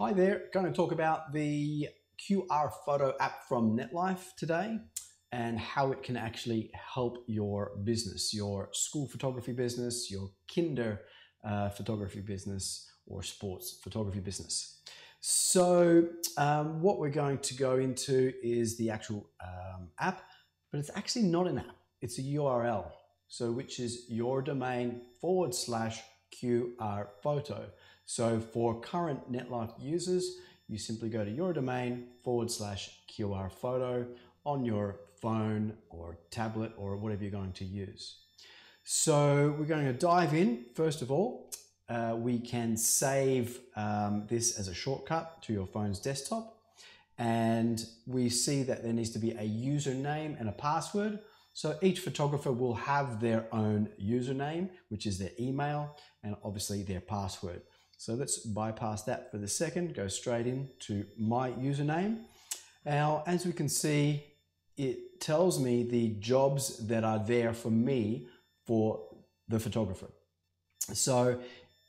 Hi there, going to talk about the QR photo app from NetLife today and how it can actually help your business, your school photography business, your kinder uh, photography business, or sports photography business. So, um, what we're going to go into is the actual um, app, but it's actually not an app, it's a URL. So, which is your domain forward slash QR photo. So for current NetLife users, you simply go to your domain forward slash QR photo on your phone or tablet or whatever you're going to use. So we're going to dive in. First of all, uh, we can save um, this as a shortcut to your phone's desktop. And we see that there needs to be a username and a password. So each photographer will have their own username, which is their email, and obviously their password. So let's bypass that for the second, go straight into my username. Now, as we can see, it tells me the jobs that are there for me for the photographer. So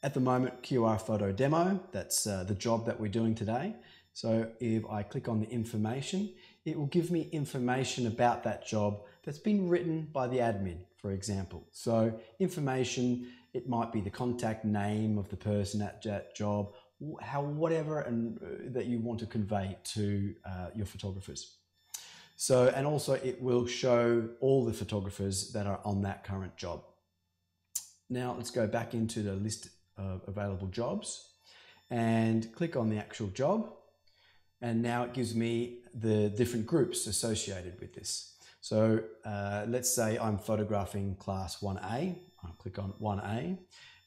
at the moment, QR photo demo, that's uh, the job that we're doing today. So if I click on the information, it will give me information about that job that's been written by the admin, for example. So information it might be the contact name of the person at that job, how whatever and uh, that you want to convey to uh, your photographers. So, and also it will show all the photographers that are on that current job. Now let's go back into the list of available jobs and click on the actual job. And now it gives me the different groups associated with this. So uh, let's say I'm photographing class 1A. I'll click on 1A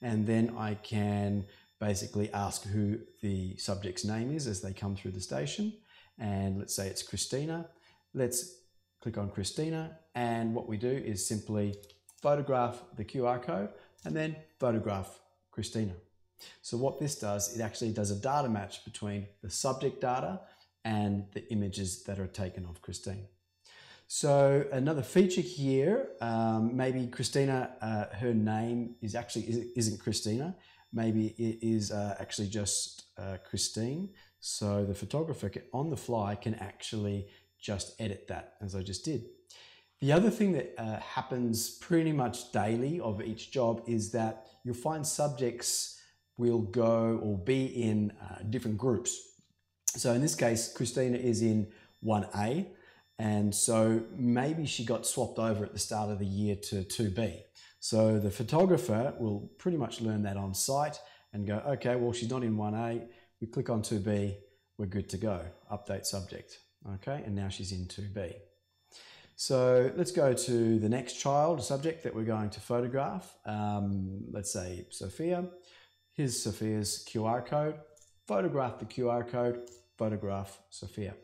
and then I can basically ask who the subject's name is as they come through the station. And let's say it's Christina. Let's click on Christina and what we do is simply photograph the QR code and then photograph Christina. So what this does, it actually does a data match between the subject data and the images that are taken of Christine. So another feature here, um, maybe Christina, uh, her name is actually isn't Christina. Maybe it is uh, actually just uh, Christine. So the photographer can, on the fly can actually just edit that as I just did. The other thing that uh, happens pretty much daily of each job is that you'll find subjects will go or be in uh, different groups. So in this case, Christina is in 1A. And so maybe she got swapped over at the start of the year to 2B. So the photographer will pretty much learn that on site and go, okay, well, she's not in 1A. We click on 2B, we're good to go. Update subject. Okay, and now she's in 2B. So let's go to the next child subject that we're going to photograph. Um, let's say Sophia. Here's Sophia's QR code. Photograph the QR code, photograph Sophia.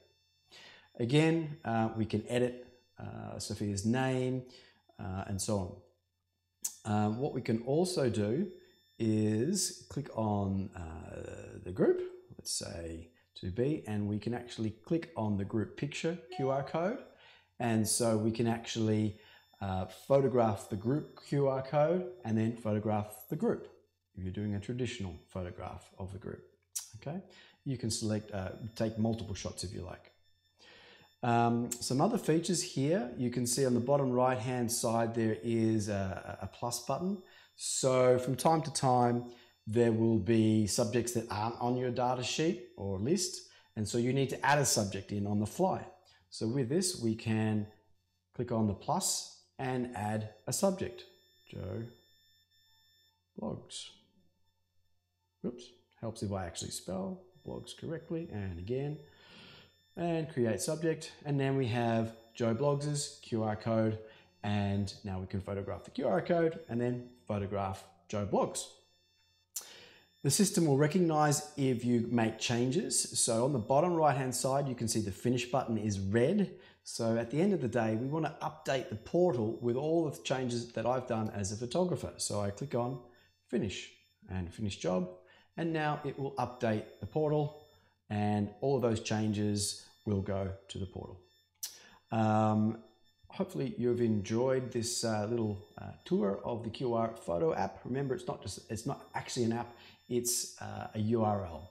Again, uh, we can edit uh, Sophia's name uh, and so on. Um, what we can also do is click on uh, the group, let's say 2B, and we can actually click on the group picture QR code. And so we can actually uh, photograph the group QR code and then photograph the group if you're doing a traditional photograph of the group. Okay, you can select, take multiple shots if you like. Um, some other features here, you can see on the bottom right hand side there is a, a plus button. So from time to time there will be subjects that aren't on your data sheet or list and so you need to add a subject in on the fly. So with this we can click on the plus and add a subject. Joe Bloggs. Oops, helps if I actually spell blogs correctly and again and create subject. And then we have Joe Bloggs' QR code. And now we can photograph the QR code and then photograph Joe Bloggs. The system will recognize if you make changes. So on the bottom right hand side, you can see the finish button is red. So at the end of the day, we want to update the portal with all the changes that I've done as a photographer. So I click on finish and finish job. And now it will update the portal and all of those changes will go to the portal. Um, hopefully you've enjoyed this uh, little uh, tour of the QR photo app. Remember, it's not just it's not actually an app; it's uh, a URL.